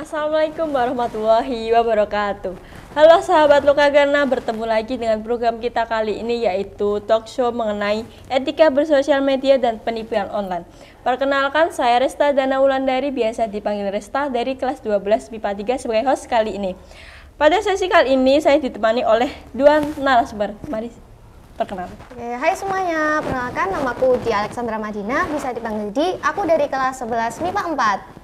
Assalamualaikum warahmatullahi wabarakatuh. Halo sahabat Lokagana, bertemu lagi dengan program kita kali ini yaitu talk show mengenai etika bersosial media dan penipuan online. Perkenalkan, saya Resta Dana Wulandari, biasa dipanggil Resta dari kelas 12 MIPA 3 sebagai host kali ini. Pada sesi kali ini saya ditemani oleh dua narasumber. Mari perkenalkan. Oke, hai semuanya, perkenalkan namaku Di Alexandra Madina, bisa dipanggil Di, aku dari kelas 11 MIPA 4.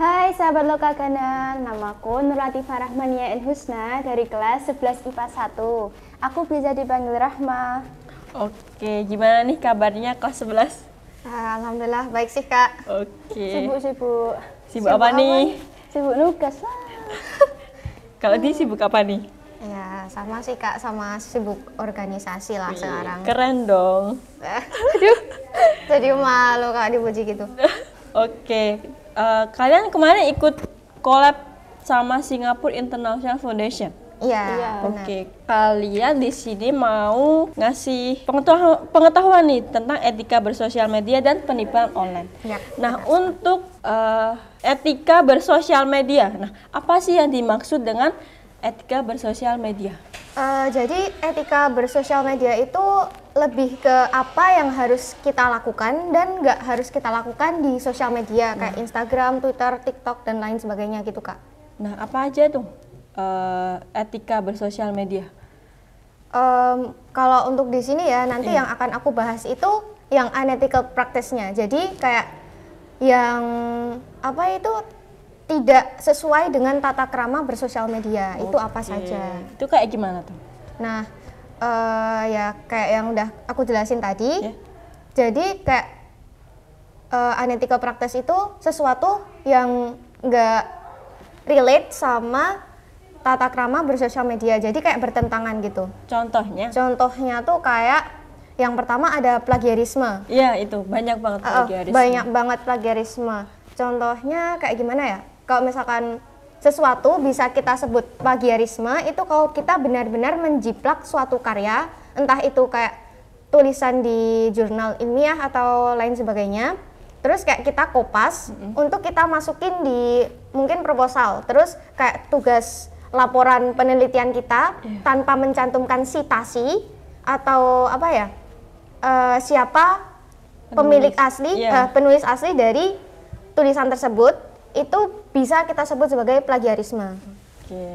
Hai sahabat Lokagana, namaku Nurlatifah Rahmania El Husna dari kelas 11 IPA 1. Aku bisa dipanggil Rahma. Oke, gimana nih kabarnya kelas 11? Alhamdulillah baik sih kak. Oke. Sibuk-sibuk. Sibuk apa nih? Sibuk nugas lah. Kalau di sibuk apa nih? Ya sama sih kak, sama sibuk organisasi lah sekarang. Keren dong. Aduh, jadi malu kak dipuji gitu. Oke, eh, kalian kemarin ikut collab sama Singapore International Foundation. Iya, Iya. benar. Oke, kalian di sini mau ngasih pengetahuan, pengetahuan nih tentang etika bersosial media dan penipuan online. Ya, Nah, untuk eh, etika bersosial media, nah apa sih yang dimaksud dengan etika bersosial media? Eh, jadi etika bersosial media itu lebih ke apa yang harus kita lakukan dan nggak harus kita lakukan di sosial media kayak Instagram, Twitter, TikTok dan lain sebagainya gitu kak. Nah, apa aja tuh eh, etika bersosial media? Em, kalau untuk di sini ya nanti Iya. yang akan aku bahas itu yang unethical practice-nya. Jadi kayak yang apa itu tidak sesuai dengan tata krama bersosial media. Itu apa saja. Itu kayak gimana tuh? Nah, eh, ya kayak yang udah aku jelasin tadi. Ya. Jadi kayak eh, unethical practice itu sesuatu yang nggak relate sama tata krama bersosial media. Jadi kayak bertentangan gitu. Contohnya? Contohnya tuh kayak yang pertama ada plagiarisme. Iya, itu banyak banget Uh, uh, plagiarisme. banyak banget plagiarisme. Contohnya kayak gimana ya? Kalau misalkan sesuatu bisa kita sebut plagiarisme itu kalau kita benar-benar menjiplak suatu karya, entah itu kayak tulisan di jurnal ilmiah atau lain sebagainya. Terus kayak kita kopas untuk kita masukin di mungkin proposal. Terus kayak tugas laporan penelitian kita Iya. tanpa mencantumkan sitasi atau apa ya? eh, siapa pemilik asli, Iya. eh, penulis asli dari tulisan tersebut itu bisa kita sebut sebagai plagiarisme. Oke.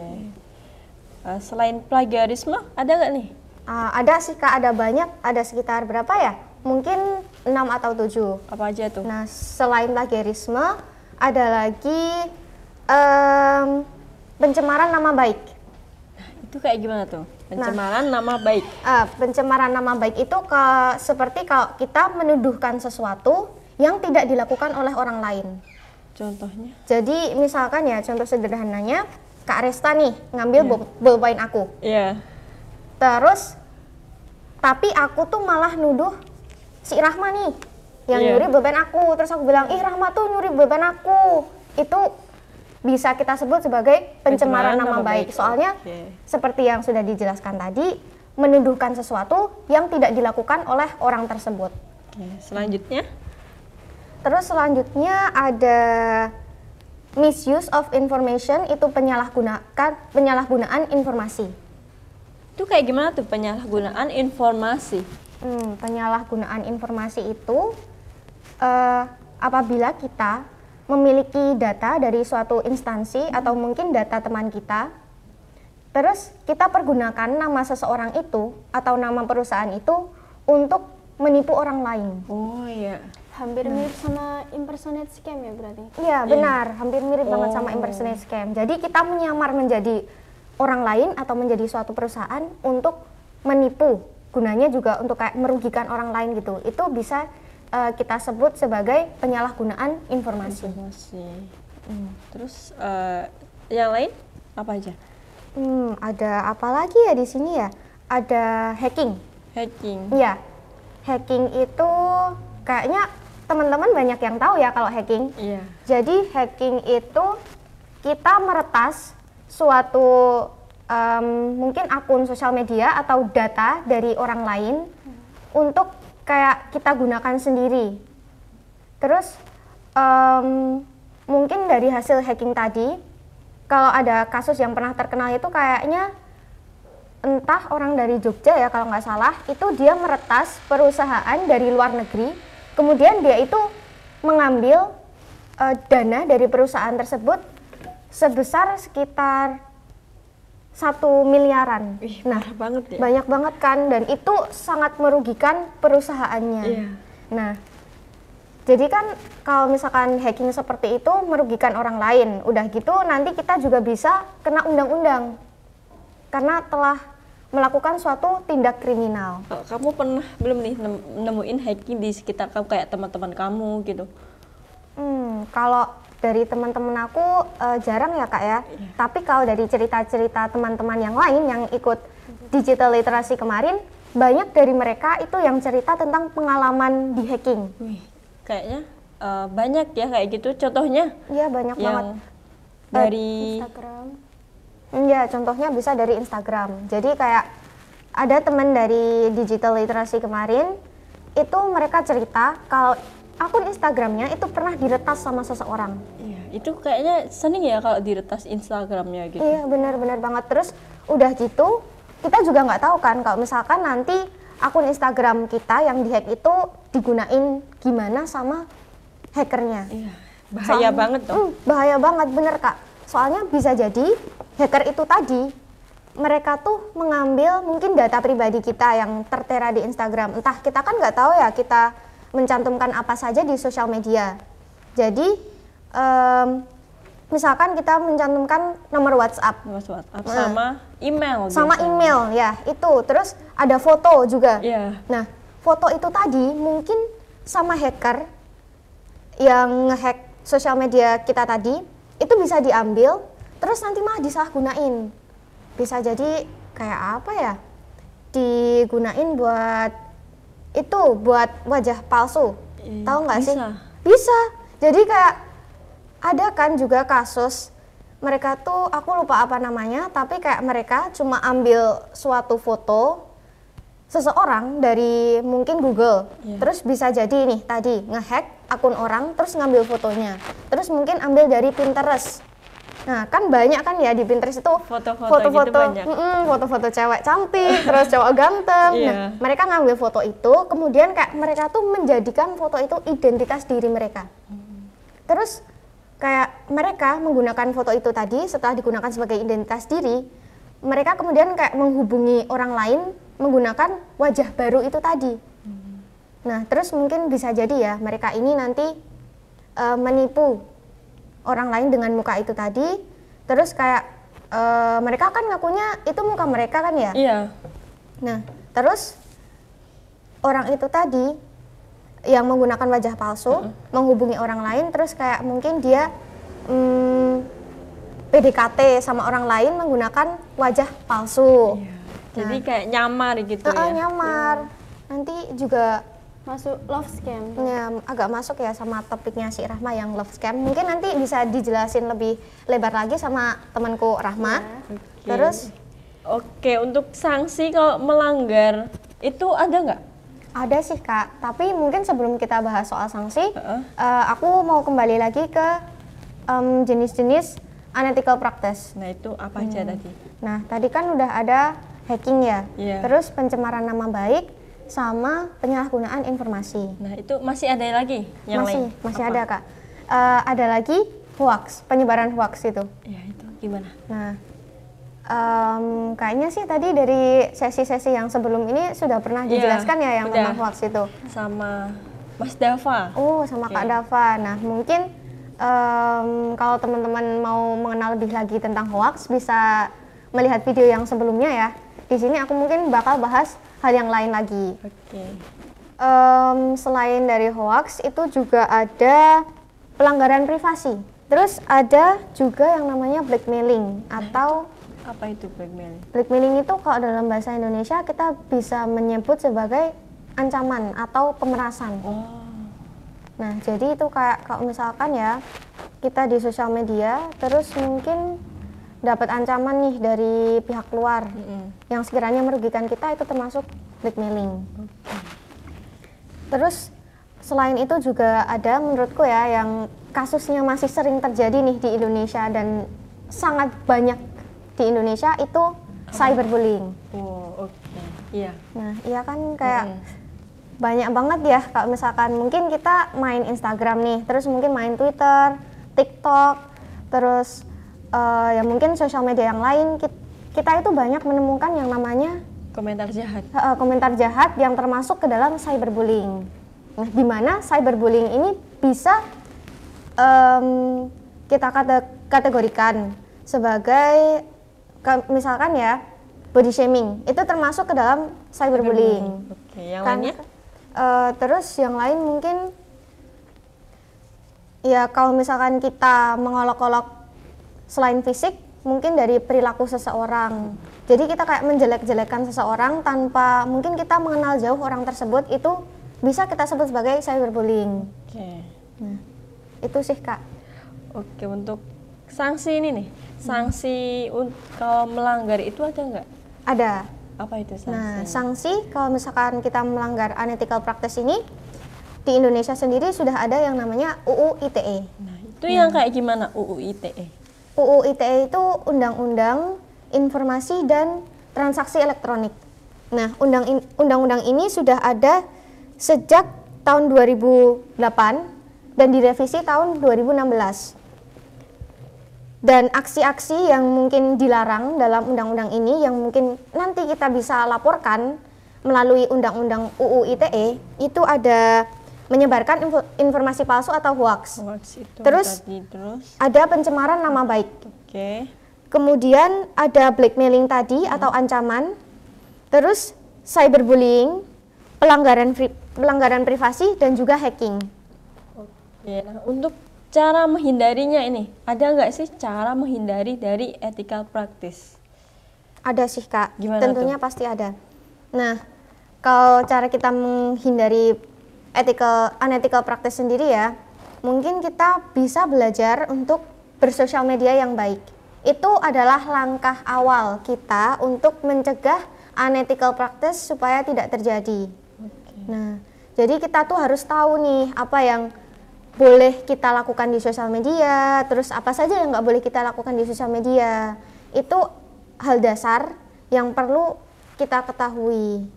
Eh, selain plagiarisme, ada nggak nih? Ah, ada sih kak, ada banyak, ada sekitar berapa ya? Mungkin 6 atau 7. Apa aja tuh? Nah, selain plagiarisme, ada lagi em, pencemaran nama baik. Itu kayak gimana tuh? Pencemaran nama baik. Ah, pencemaran nama baik itu ke- seperti kalau kita menuduhkan sesuatu yang tidak dilakukan oleh orang lain. Contohnya? Jadi misalkan ya contoh sederhananya Kak Resta nih ngambil bolpoin aku. Iya. Terus tapi aku tuh malah nuduh si Rahma nih yang Iya. nyuri bolpen aku. Terus aku bilang, "Ih, Rahma tuh nyuri bolpen aku." Itu bisa kita sebut sebagai pencemaran, nama, baik. Soalnya Oke. seperti yang sudah dijelaskan tadi, menuduhkan sesuatu yang tidak dilakukan oleh orang tersebut. Oke, selanjutnya? Terus selanjutnya ada misuse of information itu penyalahgunakan penyalahgunaan informasi. Itu kayak gimana tuh penyalahgunaan informasi? Hmm, penyalahgunaan informasi itu eh, apabila kita memiliki data dari suatu instansi atau mungkin data teman kita, terus kita pergunakan nama seseorang itu atau nama perusahaan itu untuk menipu orang lain. Oh iya. Hampir mirip sama impersonate scam ya berarti. Iya benar, hampir mirip banget sama Oh. impersonate scam. Jadi kita menyamar menjadi orang lain atau menjadi suatu perusahaan untuk menipu. Gunanya juga untuk kayak merugikan orang lain gitu. Itu bisa eh, kita sebut sebagai penyalahgunaan informasi. Informasi. Hmm, Terus eh, yang lain apa aja? Hmm, ada apa lagi ya di sini ya? Ada hacking. Hacking. Iya, hacking itu kayaknya teman-teman banyak yang tahu ya kalau hacking. Iya. Jadi hacking itu kita meretas suatu em, mungkin akun sosial media atau data dari orang lain untuk kayak kita gunakan sendiri. Terus em, mungkin dari hasil hacking tadi, kalau ada kasus yang pernah terkenal itu kayaknya entah orang dari Jogja ya kalau nggak salah, itu dia meretas perusahaan dari luar negeri, kemudian dia itu mengambil uh, dana dari perusahaan tersebut sebesar sekitar satu miliaran. Ih, nah, banget ya. banyak banget kan, dan itu sangat merugikan perusahaannya. Iya. Nah, jadi kan kalau misalkan hacking seperti itu merugikan orang lain, udah gitu nanti kita juga bisa kena undang-undang karena telah melakukan suatu tindak kriminal. Kamu pernah belum nih nem- nemuin hacking di sekitar kamu kayak teman-teman kamu gitu? Hmm, kalau dari teman-teman aku eh, jarang ya kak ya. Tapi kalau dari cerita-cerita teman-teman yang lain yang ikut digital literasi kemarin, banyak dari mereka itu yang cerita tentang pengalaman di hacking. Wih, kayaknya eh, banyak ya kayak gitu. Contohnya Iya banyak banget. yang dari Instagram. Iya, contohnya bisa dari Instagram. Jadi kayak ada teman dari digital literasi kemarin, itu mereka cerita kalau akun Instagramnya itu pernah diretas sama seseorang. Iya, itu kayaknya sering ya kalau diretas Instagramnya gitu. Iya, benar-benar banget. Terus udah gitu, kita juga nggak tahu kan kalau misalkan nanti akun Instagram kita yang dihack itu digunain gimana sama hackernya. Iya, bahaya Soalnya- banget dong. Hmm, bahaya banget bener kak. Soalnya bisa jadi hacker itu tadi mereka tuh mengambil mungkin data pribadi kita yang tertera di Instagram. Entah kita kan nggak tahu ya kita mencantumkan apa saja di sosial media. Jadi em, misalkan kita mencantumkan nomor WhatsApp WhatsApp sama email. sama biasanya. email ya itu. Terus ada foto juga. Iya. Nah, foto itu tadi mungkin sama hacker yang ngehack sosial media kita tadi itu bisa diambil terus nanti malah disalahgunain. Bisa jadi kayak apa ya? Digunain buat itu buat wajah palsu. Iya, Tahu nggak sih? Bisa. Jadi kayak ada kan juga kasus mereka tuh aku lupa apa namanya, tapi kayak mereka cuma ambil suatu foto seseorang dari mungkin Google. Iya. Terus bisa jadi nih tadi ngehack akun orang terus ngambil fotonya. Terus mungkin ambil dari Pinterest. Nah, kan banyak kan ya di Pinterest itu Foto-foto gitu mm-mm, foto-foto cewek cantik, terus cowok ganteng. Iya. Nah, mereka ngambil foto itu, kemudian kayak mereka tuh menjadikan foto itu identitas diri mereka. Terus kayak mereka menggunakan foto itu tadi setelah digunakan sebagai identitas diri, mereka kemudian kayak menghubungi orang lain menggunakan wajah baru itu tadi. Nah, terus mungkin bisa jadi ya mereka ini nanti eh, menipu orang lain dengan muka itu tadi, terus kayak eh, mereka kan ngakunya itu muka mereka kan ya. Iya. Nah, terus orang itu tadi yang menggunakan wajah palsu menghubungi orang lain, terus kayak mungkin dia mm, PDKT sama orang lain menggunakan wajah palsu. Jadi kayak nyamar gitu Heeh, ya. nyamar. Nanti juga Masuk love scam. ya, agak masuk ya sama topiknya si Rahma yang love scam. Mungkin nanti bisa dijelasin lebih lebar lagi sama temanku Rahma. Oke. Terus Oke, untuk sanksi kalau melanggar itu ada nggak? Ada sih kak, tapi mungkin sebelum kita bahas soal sanksi, Heeh. eh, aku mau kembali lagi ke jenis-jenis unethical practice. Nah itu apa aja tadi? Nah tadi kan udah ada hacking ya, Iya. terus pencemaran nama baik, sama penyalahgunaan informasi. Nah itu masih ada lagi yang masih, lain? masih Apa? ada kak. Eh, ada lagi hoax, penyebaran hoax itu. Ya itu gimana? Nah, em, kayaknya sih tadi dari sesi-sesi yang sebelum ini sudah pernah Iya, dijelaskan ya yang udah. tentang hoax itu. Sama Mas Dava. Oh, sama Kak Oke. Dava. Nah, mungkin em, kalau teman-teman mau mengenal lebih lagi tentang hoax, bisa melihat video yang sebelumnya ya. Di sini aku mungkin bakal bahas hal yang lain lagi. Oke. Em, selain dari hoax, itu juga ada pelanggaran privasi. Terus ada juga yang namanya blackmailing atau Apa itu blackmail? blackmailing itu kalau dalam bahasa Indonesia kita bisa menyebut sebagai ancaman atau pemerasan. Oh. Nah, jadi itu kayak kalau misalkan ya kita di sosial media terus mungkin dapat ancaman nih dari pihak luar mm-mm. yang sekiranya merugikan kita itu termasuk blackmailing. Terus selain itu juga ada menurutku ya yang kasusnya masih sering terjadi nih di Indonesia dan sangat banyak di Indonesia itu cyberbullying. Oh, oke. Iya. Nah, iya kan kayak Mm. Banyak banget ya kalau misalkan mungkin kita main Instagram nih, terus mungkin main Twitter, TikTok, terus eh, ya mungkin sosial media yang lain kit- kita itu banyak menemukan yang namanya Komentar jahat. eh, komentar jahat yang termasuk ke dalam cyberbullying. Nah, di mana cyberbullying ini bisa em, kita kate- kategorikan sebagai ke- misalkan ya body shaming itu termasuk ke dalam cyberbullying. Oke, yang Kan, lainnya? Eh, terus yang lain mungkin ya kalau misalkan kita mengolok-olok selain fisik mungkin dari perilaku seseorang. Jadi kita kayak menjelek-jelekan seseorang tanpa mungkin kita mengenal jauh orang tersebut itu bisa kita sebut sebagai cyberbullying. Oke. Nah, itu sih kak. Oke, untuk sanksi ini nih. Sanksi un- kalau melanggar itu ada nggak? Ada. Apa itu sanksi? Nah, sanksi kalau misalkan kita melanggar unethical practice ini di Indonesia sendiri sudah ada yang namanya UU ITE. Nah, itu yang kayak gimana UU ITE? UU ITE itu Undang-Undang Informasi dan Transaksi Elektronik. Nah, undang-undang ini sudah ada sejak tahun 2008 dan direvisi tahun 2016. Dan aksi-aksi yang mungkin dilarang dalam undang-undang ini yang mungkin nanti kita bisa laporkan melalui undang-undang UU ITE itu ada menyebarkan info- informasi palsu atau hoax. Hoax itu Terus? tadi terus. Ada pencemaran nama baik. Oke. Kemudian ada blackmailing tadi atau ancaman. Terus cyberbullying, pelanggaran pri- pelanggaran privasi dan juga hacking. Oke, nah untuk cara menghindarinya ini, ada nggak sih cara menghindari dari ethical practice? Ada sih Kak. Gimana Tentunya pasti ada. Nah, kalau cara kita menghindari ethical unethical practice sendiri ya, mungkin kita bisa belajar untuk bersosial media yang baik. Itu adalah langkah awal kita untuk mencegah unethical practice supaya tidak terjadi. Oke. Nah, jadi kita tuh harus tahu nih apa yang boleh kita lakukan di sosial media, terus apa saja yang nggak boleh kita lakukan di sosial media. Itu hal dasar yang perlu kita ketahui.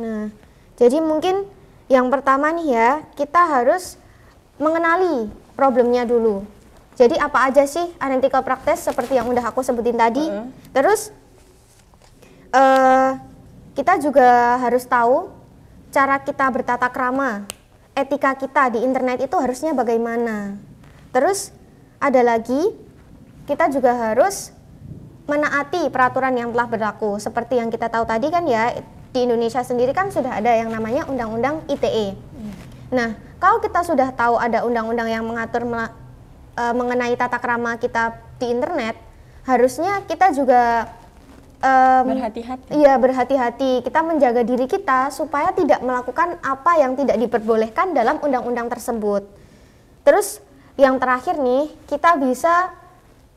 Nah, jadi mungkin yang pertama nih ya, kita harus mengenali problemnya dulu. Jadi apa aja sih unethical practice seperti yang udah aku sebutin tadi. Heeh. Terus eh kita juga harus tahu cara kita bertata krama, etika kita di internet itu harusnya bagaimana. Terus ada lagi kita juga harus menaati peraturan yang telah berlaku. Seperti yang kita tahu tadi kan ya di Indonesia sendiri kan sudah ada yang namanya Undang-Undang ITE. Nah, kalau kita sudah tahu ada undang-undang yang mengatur eh, mengenai tata krama kita di internet, harusnya kita juga em, Berhati-hati. Iya berhati-hati. Kita menjaga diri kita supaya tidak melakukan apa yang tidak diperbolehkan dalam undang-undang tersebut. Terus yang terakhir nih kita bisa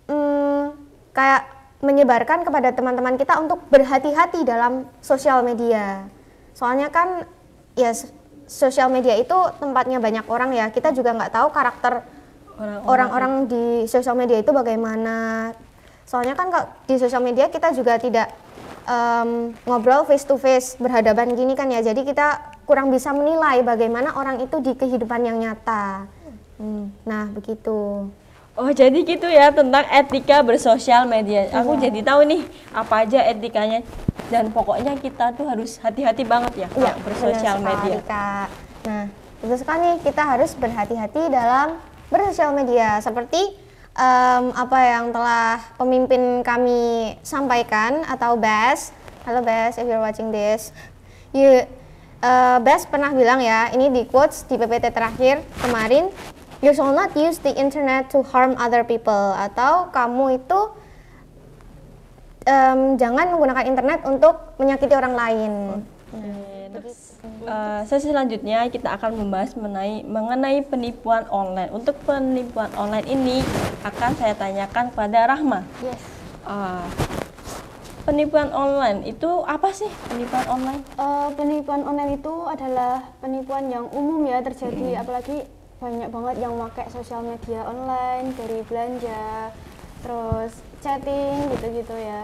mm, kayak menyebarkan kepada teman-teman kita untuk berhati-hati dalam sosial media. Soalnya kan ya sosial media itu tempatnya banyak orang ya. Kita juga nggak tahu karakter orang-orang di sosial media itu bagaimana. Soalnya kan kok di sosial media kita juga tidak em, ngobrol face to face berhadapan gini kan ya. Jadi kita kurang bisa menilai bagaimana orang itu di kehidupan yang nyata. Hmm, nah begitu. Oh jadi gitu ya tentang etika bersosial media. Aku Iya. jadi tahu nih apa aja etikanya dan pokoknya kita tuh harus hati-hati banget ya kalau Iya, bersosial media. Kak. Nah, betul sekali kita harus berhati-hati dalam bersosial media seperti em, apa yang telah pemimpin kami sampaikan atau Bas. Halo Bas, if you're watching this. You, eh, Bas pernah bilang ya, ini di quotes di PPT terakhir kemarin, you shall not use the internet to harm other people atau kamu itu em, jangan menggunakan internet untuk menyakiti orang lain. Terus, eh, sesi selanjutnya kita akan membahas mengenai mengenai penipuan online. Untuk penipuan online ini akan saya tanyakan kepada Rahma. Yes. Ah, penipuan online itu apa sih penipuan online? Eh, penipuan online itu adalah penipuan yang umum ya terjadi apalagi banyak banget yang pakai sosial media online dari belanja terus chatting gitu-gitu ya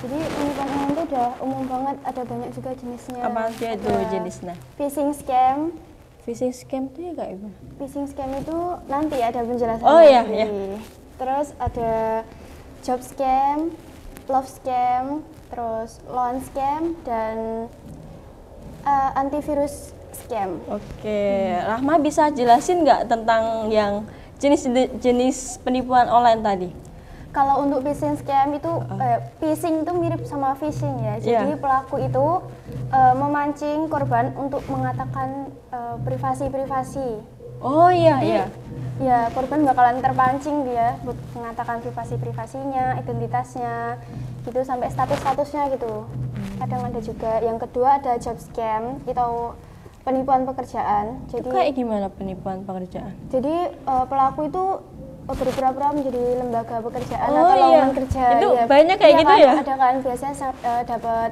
jadi penipuan online itu udah umum banget ada banyak juga jenisnya Apa aja itu jenisnya? phishing scam Phishing scam itu ya kayak gimana? phishing scam itu nanti ada penjelasan Oh, iya, iya. terus ada job scam love scam terus loan scam dan uh, antivirus scam Oke, Rahma bisa jelasin nggak tentang yang jenis-jenis penipuan online tadi? Kalau untuk phishing scam itu eh, phishing itu mirip sama phishing ya. Jadi Iya. pelaku itu eh, memancing korban untuk mengatakan eh, privasi-privasi. Oh iya iya. Ya, korban bakalan terpancing dia buat mengatakan privasi-privasinya, identitasnya, gitu sampai status-statusnya gitu. Kadang ada juga. Yang kedua ada job scam atau penipuan pekerjaan. Jadi Itu kayak gimana penipuan pekerjaan? jadi eh, pelaku itu eh, berpura-pura menjadi lembaga pekerjaan Oh, atau iya. lowongan kerja. Itu banyak kayak Iya gitu kan? ya? Ada kan biasanya sa- eh, dapat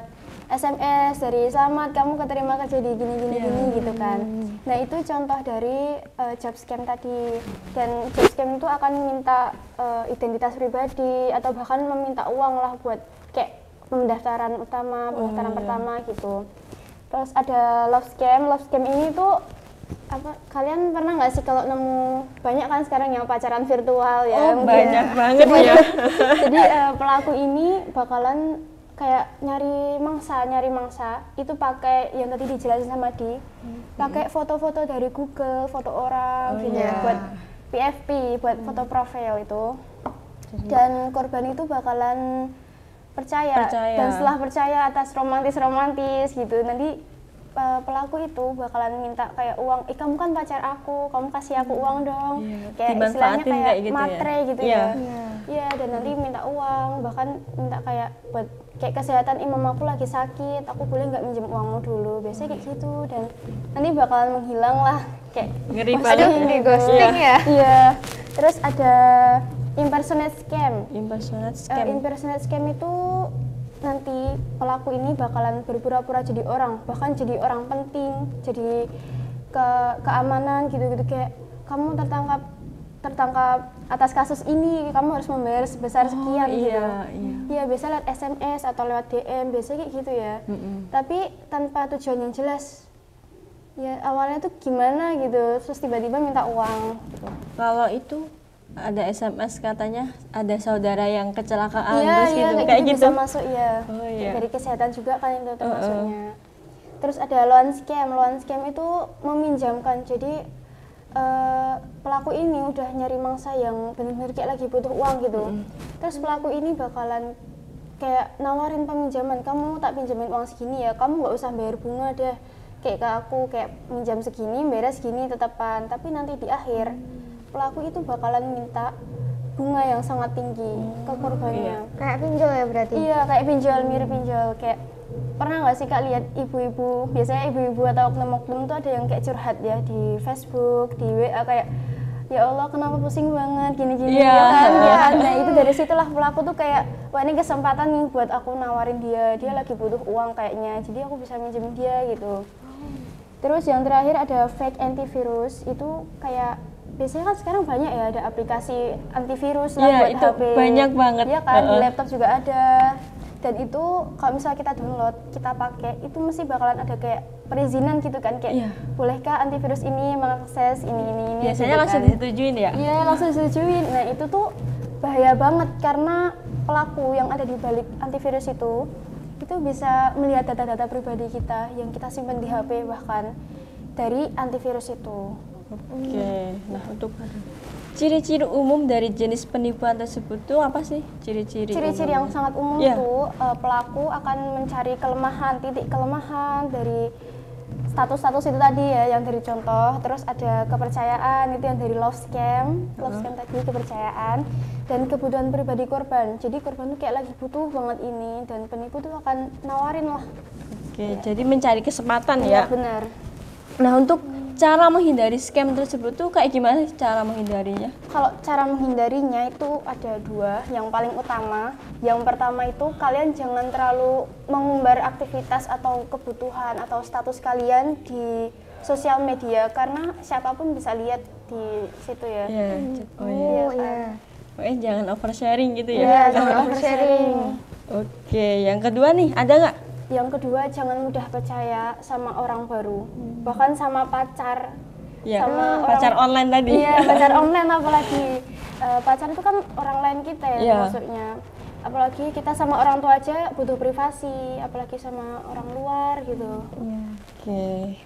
SMS dari selamat kamu keterima kerja di gini gini Iya. gini gitu kan. Nah itu contoh dari eh, job scam tadi. Dan job scam itu akan minta eh, identitas pribadi atau bahkan meminta uang lah buat kayak pendaftaran utama, pendaftaran iya. pertama gitu. Terus ada love scam. Love scam ini tuh apa kalian pernah nggak sih kalau nemu banyak kan sekarang yang pacaran virtual ya Oh, mungkin. banyak banget ya. jadi eh, pelaku ini bakalan kayak nyari mangsa nyari mangsa itu pakai yang tadi dijelasin sama di pakai foto-foto dari Google foto orang Oh, gitu iya. buat PFP buat foto profil itu dan korban itu bakalan percaya, Percaya. dan setelah percaya atas romantis romantis gitu nanti pelaku itu bakalan minta kayak uang, ih kamu kan pacar aku, kamu kasih aku uang dong, Iya, kayak istilahnya kayak, kayak gitu ya? matre gitu Iya. ya, Iya dan nanti minta uang, bahkan minta kayak buat kayak kesehatan imam aku lagi sakit, aku boleh nggak minjem uangmu dulu, biasanya kayak gitu dan nanti bakalan menghilang lah kayak Ngeri "Wah, banget. di gitu." ghosting ya? Iya. Terus ada impersonate scam. Impersonate Eh, scam. impersonate scam itu nanti pelaku ini bakalan berpura-pura jadi orang, bahkan jadi orang penting, jadi ke keamanan gitu-gitu kayak kamu tertangkap tertangkap atas kasus ini, kamu harus membayar sebesar Oh, sekian gitu. iya, iya. Iya, biasa lewat SMS atau lewat DM, biasanya kayak gitu ya. Mm-mm. Tapi tanpa tujuan yang jelas. Ya awalnya tuh gimana gitu, terus tiba-tiba minta uang gitu. Kalau itu ada SMS katanya ada saudara yang kecelakaan Iya, terus iya, gitu. kayak, Kayak gitu, gitu. bisa masuk ya. Oh, iya. Dari kesehatan juga kan itu termasuknya. Terus ada loan scam. Loan scam itu meminjamkan. Jadi eh, pelaku ini udah nyari mangsa yang benar-benar kayak lagi butuh uang gitu. Terus pelaku ini bakalan kayak nawarin peminjaman. Kamu tak pinjamin uang segini ya. Kamu nggak usah bayar bunga deh. Kayak ke aku kayak minjam segini, bayar segini tetepan. Tapi nanti di akhir pelaku itu bakalan minta bunga yang sangat tinggi ke korbannya. Kayak pinjol ya berarti? Iya, kayak pinjol, mirip pinjol. Kayak pernah nggak sih kak lihat ibu-ibu, biasanya ibu-ibu atau oknum-oknum tuh ada yang kayak curhat ya di Facebook, di WA kayak ya Allah kenapa pusing banget gini-gini Iya. ya kan, ya kan? Nah itu dari situlah pelaku tuh kayak wah ini kesempatan nih buat aku nawarin dia, dia lagi butuh uang kayaknya, jadi aku bisa minjem dia gitu. Terus yang terakhir ada fake antivirus itu kayak biasanya kan sekarang banyak ya ada aplikasi antivirus lah Iya, buat itu HP. banyak banget. Iya kan di Heeh. laptop juga ada. Dan itu kalau misalnya kita download, kita pakai, itu mesti bakalan ada kayak perizinan gitu kan kayak Iya. bolehkah antivirus ini mengakses ini ini ini Biasanya gitu langsung kan. disetujuin ya. Iya langsung disetujuin. Nah itu tuh bahaya banget karena pelaku yang ada di balik antivirus itu itu bisa melihat data-data pribadi kita yang kita simpan di HP bahkan dari antivirus itu. Oke. Nah, untuk ciri-ciri umum dari jenis penipuan tersebut tuh apa sih? Ciri-ciri. Ciri-ciri yang sangat umum Iya. tuh eh, pelaku akan mencari kelemahan, titik kelemahan dari status-status itu tadi ya yang dari contoh, terus ada kepercayaan itu yang dari love scam, love scam tadi kepercayaan dan kebutuhan pribadi korban. Jadi korban tuh kayak lagi butuh banget ini dan penipu tuh akan nawarin lah. Oke, jadi mencari kesempatan Iya ya. benar. Nah, untuk cara menghindari scam tersebut tuh kayak gimana sih cara menghindarinya? Kalau cara menghindarinya itu ada dua. Yang paling utama, yang pertama itu kalian jangan terlalu mengumbar aktivitas atau kebutuhan atau status kalian di sosial media karena siapa pun bisa lihat di situ ya. Iya. Oh iya. Oh iya. Pokoknya jangan oversharing gitu Iya, ya. jangan oversharing. Oke, yang kedua nih, ada nggak? Yang kedua jangan mudah percaya sama orang baru, bahkan sama pacar. Ya, Sama pacar orang- online tadi. Iya, pacar online apalagi. Eh, pacar itu kan orang lain kita ya Iya. maksudnya. Apalagi kita sama orang tua aja butuh privasi, apalagi sama orang luar gitu. Oke.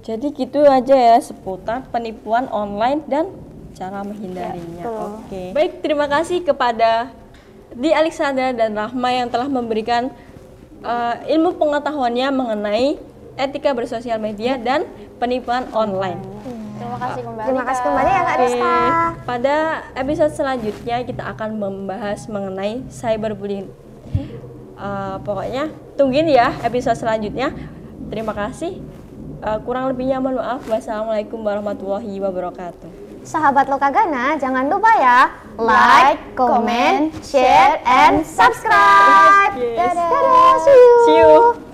Jadi gitu aja ya seputar penipuan online dan cara menghindarinya. Ya. Oke. Baik, terima kasih kepada Di Alexandra dan Rahma yang telah memberikan uh, ilmu pengetahuannya mengenai etika bersosial media dan penipuan online. Terima kasih kembali. Terima kasih kembali ya Kak Rista. pada episode selanjutnya kita akan membahas mengenai cyberbullying. Uh, pokoknya tungguin ya episode selanjutnya. Terima kasih. Uh, kurang lebihnya mohon maaf. Wassalamualaikum warahmatullahi wabarakatuh sahabat Lokagana, jangan lupa ya like, comment, share, and subscribe. Yes. Dadah, see you. See you.